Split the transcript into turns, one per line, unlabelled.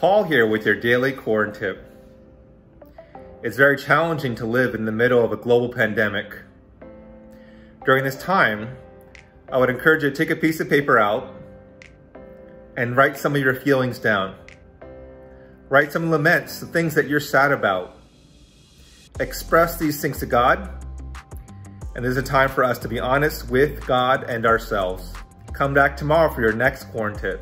Paul here with your daily Quarantip. It's very challenging to live in the middle of a global pandemic. During this time, I would encourage you to take a piece of paper out and write some of your feelings down. Write some laments, the things that you're sad about. Express these things to God, and this is a time for us to be honest with God and ourselves. Come back tomorrow for your next Quarantip.